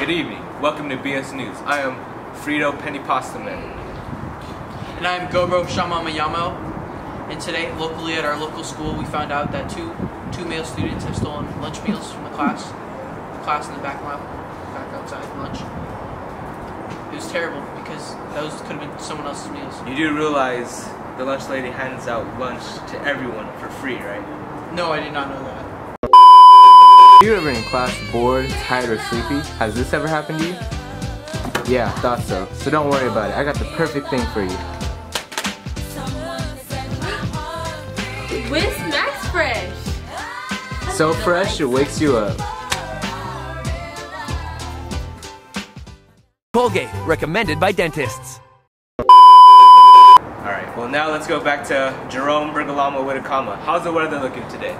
Good evening. Welcome to BS News. I am Frito Pennypostaman. And I'm Gobro Shamamayamo. And today, locally at our local school, we found out that two two male students have stolen lunch meals from the class. The class in the back mile, back outside lunch. It was terrible because those could have been someone else's meals. You do realize the lunch lady hands out lunch to everyone for free, right? No, I did not know that. Are you ever in class bored, tired, or sleepy? Has this ever happened to you? Yeah, I thought so. So don't worry about it. I got the perfect thing for you. Whisk Max Fresh. So fresh, it wakes you up. Colgate, recommended by dentists. Alright, well now let's go back to Jerome Bergalamo Witakama. How's the weather looking today?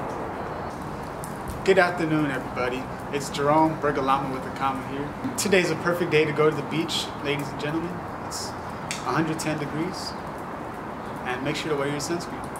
Good afternoon, everybody. It's Jerome Bergalama with the comma here. Today's a perfect day to go to the beach, ladies and gentlemen. It's 110 degrees, and make sure to wear your sunscreen.